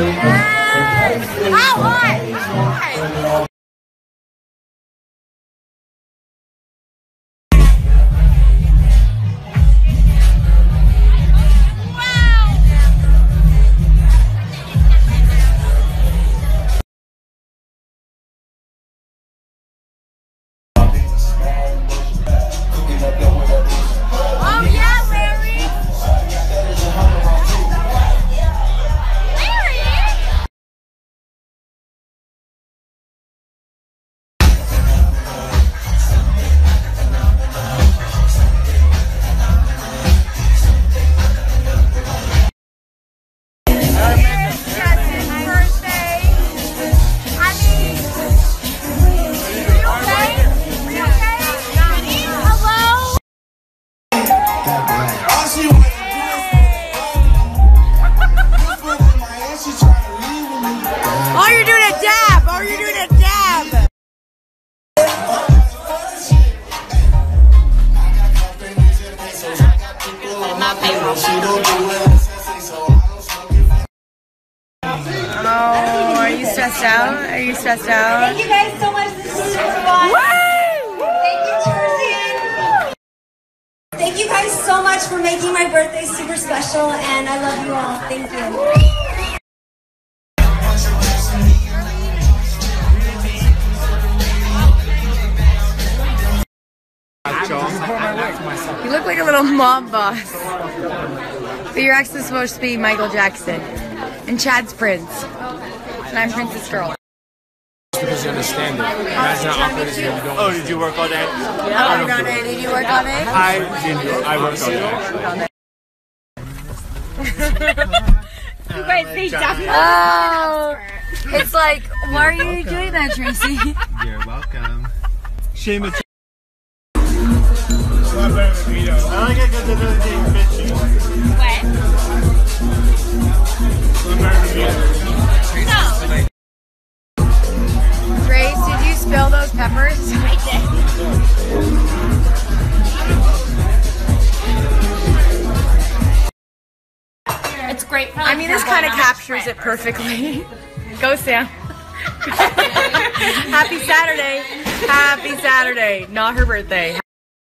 How She don't do it. So I don't smoke it. Oh, are you stressed out? Are you stressed out? Thank you guys so much. This is super fun. Thank you, Tarzan. Thank you guys so much for making my birthday super special, and I love you all. Thank you. You look like a little mob boss. But you're actually supposed to be Michael Jackson. And Chad's Prince. And I'm Princess Girl. because you understand it. Imagine how awkward it is if you don't. Oh, did you work all day? Yeah, I worked on it. Did you work on it? I did. I worked all day. You guys, they definitely. Oh, it's like, why are you doing that, Tracy? You're welcome. Seamus. It's a lot better than Vito. I like it because it doesn't take fishy. What? It's a lot better than Vito. Grace, did you spill those peppers? It's great I mean, this kind of captures it perfectly. Go, Sam. Happy Saturday. Happy Saturday. Not her birthday.